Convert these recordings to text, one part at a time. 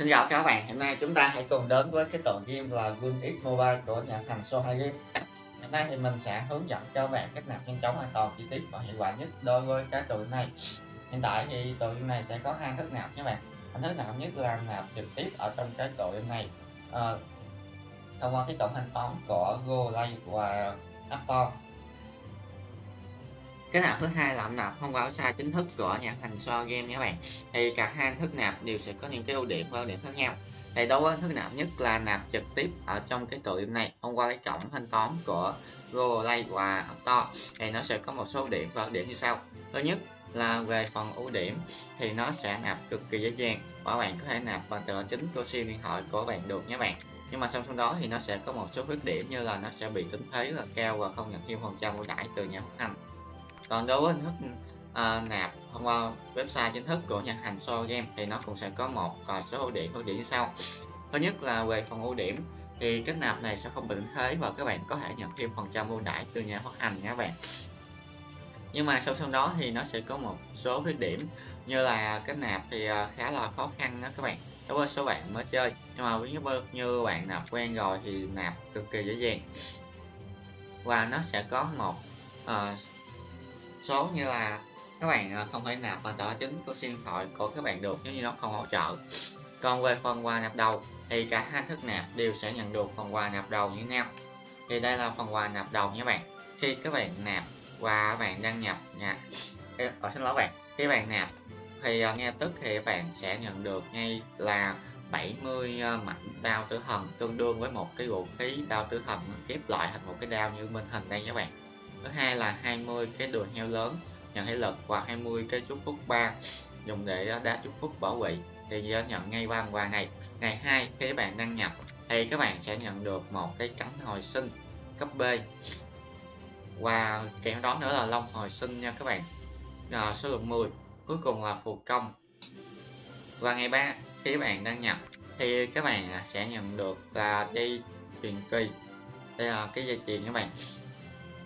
Xin chào các bạn, hôm nay chúng ta hãy cùng đến với cái tựa game là Win X Mobile của nhà thành Soha Game. Hôm nay thì mình sẽ hướng dẫn cho bạn cách nạp nhanh chóng, an toàn, chi tiết và hiệu quả nhất đối với cái tựa này. Hiện tại thì tựa game này sẽ có hai thức nạp các bạn. Hình thức nạp nhất là nạp trực tiếp ở trong cái tựa game này à, thông qua cái tổng thanh toán của Google Play và Apple cái nạp thứ hai là nạp thông qua website chính thức của nhà thành so game nha các bạn. Thì cả hai thức nạp đều sẽ có những cái ưu điểm và ưu điểm khác nhau. Thì đối với thức nạp nhất là nạp trực tiếp ở trong cái tựa game này, thông qua cái cổng thanh toán của Google Play và App Store thì nó sẽ có một số ưu điểm và ưu điểm như sau. Thứ nhất là về phần ưu điểm thì nó sẽ nạp cực kỳ dễ dàng, và bạn có thể nạp bằng tờ chính của sim điện thoại của bạn được nhé bạn. Nhưng mà song song đó thì nó sẽ có một số khuyết điểm như là nó sẽ bị tính thuế là cao và không nhận thêm phần trăm ưu đãi từ nhà phát hành còn đối với hình thức à, nạp thông qua website chính thức của nhà hành so game thì nó cũng sẽ có một à, số ưu điểm ưu điểm như sau. Thứ nhất là về phần ưu điểm thì cách nạp này sẽ không bị thế và các bạn có thể nhận thêm phần trăm ưu đãi từ nhà phát hành nha các bạn. Nhưng mà song song đó thì nó sẽ có một số khuyết điểm như là cách nạp thì ờ, khá là khó khăn đó các bạn. Đối với số bạn mới chơi nhưng mà ví dụ như bạn nạp quen rồi thì nạp cực kỳ dễ dàng. Và nó sẽ có một uh, số như là các bạn à, không thể nạp bằng tờ chính của sim điện thoại của các bạn được nếu như nó không hỗ trợ. Còn về phần quà nạp đầu thì cả hai thức nạp đều sẽ nhận được phần quà nạp đầu như nhau. Thì đây là phần quà nạp đầu nha bạn. Khi các bạn nạp và bạn đăng nhập nha ở ờ, xin lỗi bạn. Khi bạn nạp thì à, nghe tức thì bạn sẽ nhận được ngay là 70 à, mảnh đao tử thần tương đương với một cái vũ khí đao tử thần ghép lại thành một cái đao như bên hình đây nha bạn thứ hai là 20 cái đùi heo lớn. Nhận thể lực và 20 cái chúc phúc 3 dùng để ờ, đá chúc phúc bảo vệ. Thì ờ, nhận ngay qua quà này. Ngày 2 khi các bạn đăng nhập thì các bạn sẽ nhận được một cái cánh hồi sinh cấp B. Và kèm đó nữa là long hồi sinh nha các bạn. À, số lượng 10 cuối cùng là phù công. Và ngày 3 khi các bạn đăng nhập thì các bạn sẽ nhận được là dây truyền kỳ. Đây là cái dây chuyền các bạn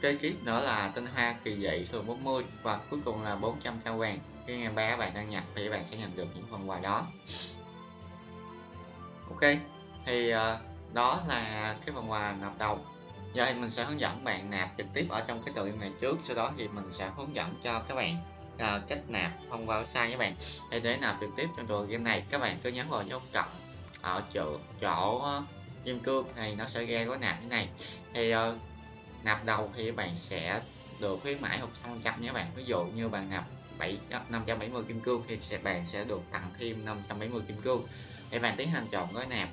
kế tiếp nữa là tinh hoa kỳ dị số 40 và cuối cùng là 400 sao vàng. Khi ngày ba bạn đăng nhập thì bạn sẽ nhận được những phần quà đó. Ok thì ờ, đó là cái phần quà nạp đầu. Giờ thì mình sẽ hướng dẫn bạn nạp trực tiếp ở trong cái tựa game này trước sau đó thì mình sẽ hướng dẫn cho các bạn uh, cách nạp thông qua website nhé bạn. Thì để nạp trực tiếp trong tựa game này các bạn cứ nhấn vào dấu cộng ở chỗ chỗ ờ, kim cương thì nó sẽ ra có nạp như này. Thì uh, nạp đầu thì bạn sẽ được khuyến mãi 100% nhé bạn. Ví dụ như bạn nạp 7 570 kim cương thì sẽ, bạn sẽ được tặng thêm 570 kim cương. Để bạn tiến hành chọn gói nạp.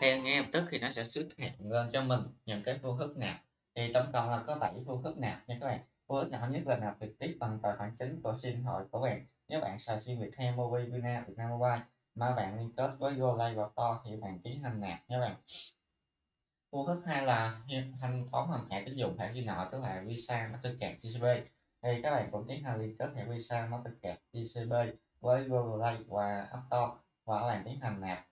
Theo ngay lập tức thì nó sẽ xuất hiện lên cho mình những cái phương thức nạp. Thì tổng cộng là có 7 phương thức nạp nha các bạn. Phương thức nhỏ nhất là nạp trực tiếp bằng tài khoản chính của sim hội của bạn. Nếu bạn xài sim Viettel, Mobile, Vina, Vietnam Mobile mà bạn liên kết với GoLay và To thì bạn tiến hành nạp nha bạn phương thức hai là thanh toán bằng thẻ tín dụng thẻ ghi nợ tức là visa, mastercard gcb thì các bạn cũng tiến hành liên kết thẻ visa, mastercard gcb với google play và app store. Và các bạn tiến hành nạp.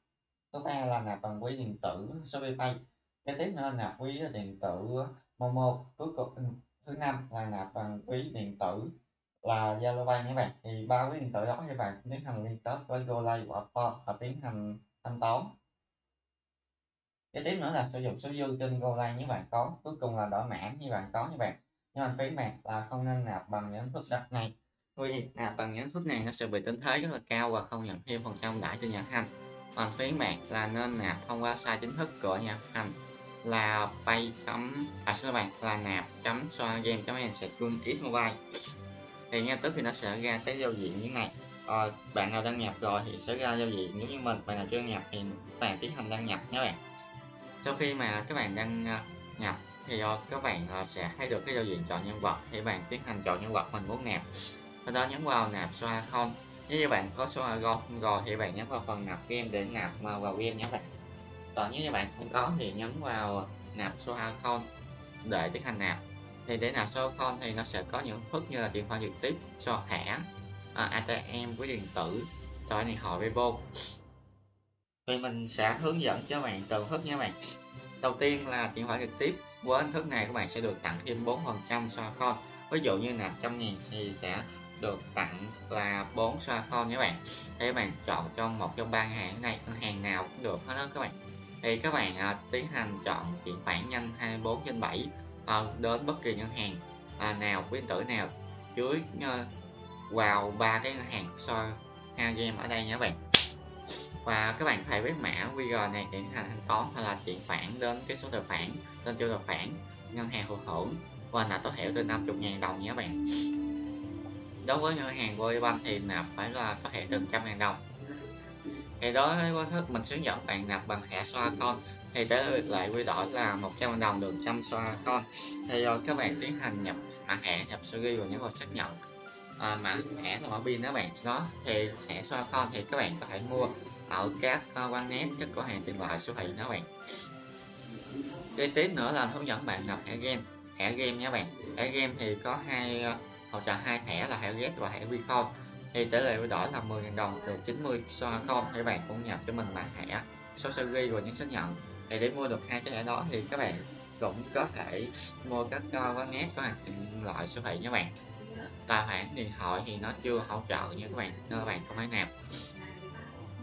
Thứ ba là nạp bằng ví điện tử shopify kế tiếp nữa là nạp ví điện tử momo. Cuối cùng ừ, thứ năm là nạp bằng ví điện tử là Zalo Pay nhé bạn. Thì ba ví điện tử đó các bạn tiến hành liên kết với GoLay và Apple và tiến hành thanh toán kế tiếp nữa là sử dụng số dư trên GoLine như bạn có cuối cùng là đổi mã như bạn có như bạn. Nhưng mà phí mạc là không nên nạp bằng những thức đặt này. Vì nạp bằng những thức này nó sẽ bị tính thuế rất là cao và không nhận thêm phần trăm lãi cho nhà hành. Còn phí mạc là nên nạp thông qua sai chính thức của nhà hành là pay chấm à xin bạn là nạp chấm xoa game chấm sẽ cung ít mobile. Thì ngay tức thì nó sẽ ra cái giao diện như thế này. Ờ, bạn nào đăng nhập rồi thì sẽ ra giao diện nếu như mình bạn nào chưa đăng nhập thì bạn tiến hành đăng nhập nhé bạn sau khi mà các bạn đăng à, nhập thì à, các bạn à, sẽ thấy được cái giao diện chọn nhân vật thì bạn tiến hành chọn nhân vật mình muốn nạp. Sau đó nhấn vào nạp xoa không. Nếu như bạn có số không rồi thì bạn nhấn vào phần nạp game để nạp vào game nhé bạn. Còn nếu như bạn không có thì nhấn vào nạp số không để tiến hành nạp. Thì để nạp số không thì nó sẽ có những phức như là điện thoại trực tiếp, so thẻ ATM với điện tử rồi điện thoại Vivo thì mình sẽ hướng dẫn cho bạn từ thức nha bạn. Đầu tiên là điện thoại trực tiếp với hình thức này các bạn sẽ được tặng thêm 4 phần trăm so con ví dụ như là trăm ngàn thì sẽ được tặng là 4 so nhé nha bạn. Thì các bạn chọn trong một trong ba ngân hàng này ngân hàng nào cũng được hết đó các bạn. Thì các bạn à, tiến hành chọn chuyển khoản nhanh 24 trên 7 à, đến bất kỳ ngân hàng à, nào quý tử nào dưới à, vào ba cái ngân hàng so ha game ở đây nhé các bạn và các bạn phải quét mã QR này để hành thanh toán hay là chuyển khoản đến cái số tài khoản tên chủ tài khoản ngân hàng thụ hưởng và nạp tối thiểu từ 50.000 đồng nhé các bạn. Đối với ngân hàng Vobank thì nạp phải là phát hiện từ 100.000 đồng. Thì đối với phương thức mình hướng dẫn bạn nạp bằng thẻ xoa con thì tới lệ quy đổi là 100 đồng được trăm xoa con. Thì rồi các bạn tiến hành nhập mã thẻ nhập số ghi và nhấn vào xác nhận. À, mã thẻ là mã pin đó bạn. Đó thì thẻ xoa con thì các bạn có thể mua ở các uh, quan net các cửa hàng tiện lợi siêu thị đó bạn. Kế tiếp nữa là hướng dẫn bạn nạp thẻ game. Thẻ game nhé bạn. Thẻ game thì có hai hỗ trợ hai thẻ là thẻ ghép và thẻ Vicom thì tỷ lệ đổi là 10.000 đồng từ 90 so không thì bạn cũng nhập cho mình mà thẻ số series và những xác nhận. Thì để mua được hai cái thẻ đó thì các bạn cũng có thể mua các quán nét có hàng tiện loại siêu thị nhé bạn. Tài khoản điện thoại thì nó chưa hỗ trợ như các bạn nên các bạn không phải nạp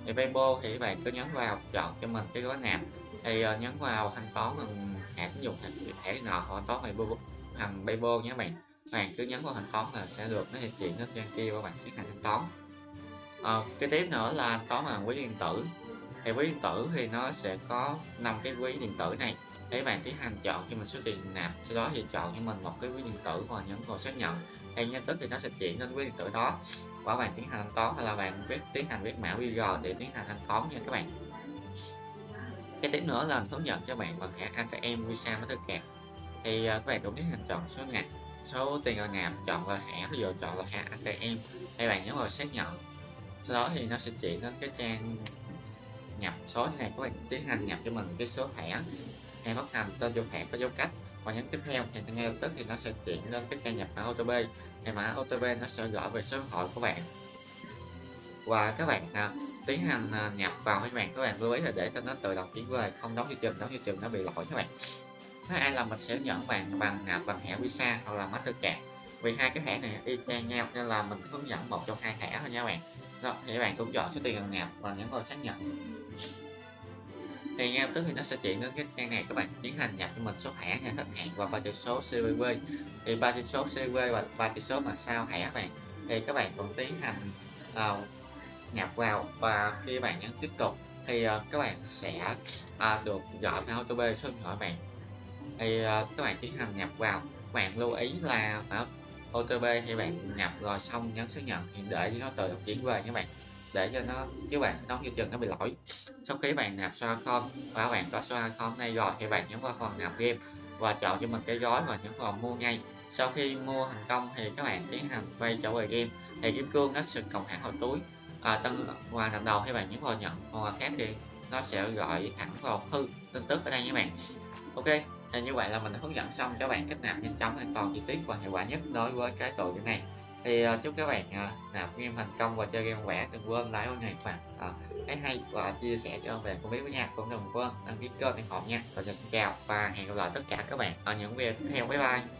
thì Paypal thì các bạn cứ nhấn vào chọn cho mình cái gói nào. Thì uh, nhấn vào thanh toán bằng thẻ tín dụng thẻ nọ hoặc toán Paypal bằng Paypal nhé bạn. Bạn cứ nhấn vào thanh toán là sẽ được nó sẽ chuyển đến trang kia và bạn tiến hành thanh toán. À, cái tiếp nữa là toán bằng ví điện tử. Thì ví điện tử thì nó sẽ có năm cái ví điện tử này. Để bạn tiến hành chọn cho mình số tiền nạp sau đó thì chọn cho mình một cái ví điện tử và nhấn vào xác nhận. Thì ngay tức thì nó sẽ chuyển lên ví điện tử đó và bạn tiến hành thanh toán hay là bạn viết tiến hành viết mã QR để tiến hành thanh toán nha các bạn. Cái tiếp nữa là hướng dẫn cho bạn bằng thẻ ATM Visa Mastercard. Thì à, các bạn cũng tiến hành chọn số ngạch số tiền ngân hàng chọn vào thẻ, ví dụ chọn là thẻ ATM thì bạn nhấn vào xác nhận. Sau đó thì nó sẽ chuyển đến cái trang nhập số này các bạn tiến hành nhập cho mình cái số thẻ. Hay phát hành tên vô thẻ có dấu cách và nhấn tiếp theo thì ngay lập tức thì nó sẽ chuyển lên cái trang nhập mã OTP thì mã OTP nó sẽ gửi về số điện thoại của bạn. Và các bạn à, tiến hành à, nhập vào các bạn các bạn lưu ý là để cho nó tự động chuyển về không đóng chương trình đóng chương trình nó bị lỗi các bạn. Thứ hai là mình sẽ nhận bạn bằng nạp bằng thẻ visa hoặc là mastercard. Vì hai cái thẻ này y chang nhau nên là mình hướng dẫn một trong hai thẻ thôi nha bạn. Đó, thì các bạn cũng chọn số tiền cần nạp và nhấn vào xác nhận thì ngay tức thì nó sẽ chuyển đến cái trang này các bạn tiến hành nhập cho mình số thẻ nhà khách hàng và ba chữ số CVV thì ba chữ số CVV và ba chữ số mà sao thẻ các bạn. Thì các bạn cũng tiến hành uh, nhập vào và khi bạn nhấn tiếp tục thì uh, các bạn sẽ uh, được gọi theo OTP số điện thoại bạn. Thì uh, các bạn tiến hành nhập vào. Các bạn lưu ý là ở OTP thì bạn nhập rồi xong nhấn xác nhận thì để cho nó tự động chuyển về các bạn để cho nó cái bạn đóng như chừng nó bị lỗi. Sau khi bạn nạp xoa không và bạn có xoa không này rồi thì bạn nhấn vào phần nạp game và chọn cho mình cái gói và nhấn vào mua ngay. Sau khi mua thành công thì các bạn tiến hành quay trở về game thì kim cương nó sẽ cộng hẳn vào túi. À, tân và nằm đầu thì bạn nhấn vào nhận còn khác thì nó sẽ gọi thẳng vào thư tin tức ở đây nha bạn. Ok thì như vậy là mình đã hướng dẫn xong cho bạn cách nạp nhanh chóng an toàn chi tiết và hiệu quả nhất đối với cái tội game này thì uh, chúc các bạn uh, nạp game thành công và chơi game khỏe. Đừng quên like ủng hộ và bạn uh, thấy hay và chia sẻ cho về cùng biết với nha. Cũng đừng quên đăng ký kênh ủng hộ nha. Rồi xin chào và hẹn gặp lại tất cả các bạn ở những video tiếp theo. Bye bye.